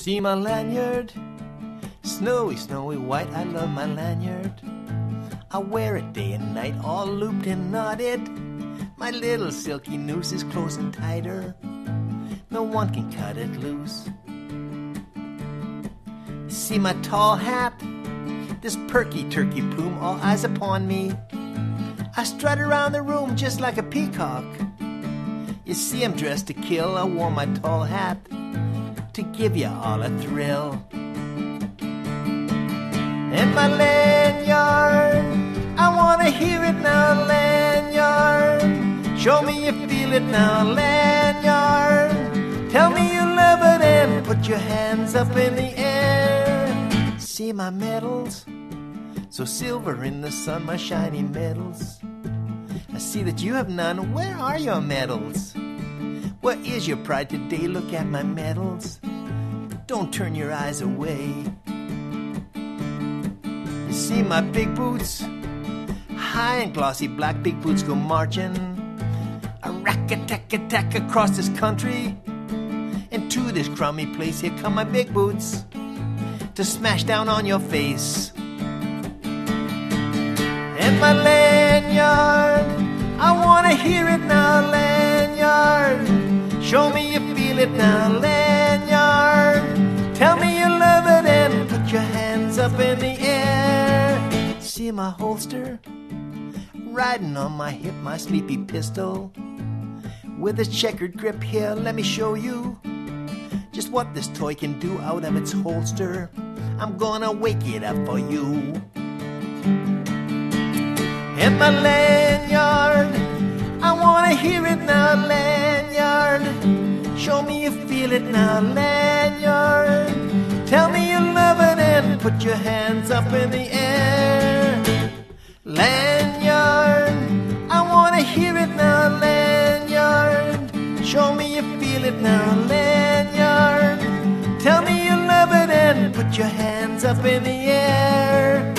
See my lanyard? Snowy, snowy white, I love my lanyard. I wear it day and night, all looped and knotted. My little silky noose is closing tighter. No one can cut it loose. See my tall hat? This perky turkey plume, all eyes upon me. I strut around the room just like a peacock. You see, I'm dressed to kill. I wore my tall hat to give you all a thrill. And my lanyard, I wanna hear it now, lanyard. Show me you feel it now, lanyard. Tell me you love it and put your hands up in the air. See my medals? So silver in the sun, my shiny medals. I see that you have none. Where are your medals? Where is your pride today? Look at my medals. Don't turn your eyes away. You see my big boots? High and glossy black big boots go marching. A rack a tack a tack across this country. And to this crummy place, here come my big boots to smash down on your face. And my lanyard, I wanna hear it now, lanyard. Show me you feel it now, lanyard. See my holster? Riding on my hip, my sleepy pistol. With a checkered grip here, let me show you just what this toy can do out of its holster. I'm gonna wake it up for you. And my lanyard, I wanna hear it now, lanyard. Show me you feel it now, lanyard. Tell me you love it and put your hands up in the air. Lanyard, I wanna hear it now, lanyard. Show me you feel it now, lanyard. Tell me you love it and put your hands up in the air.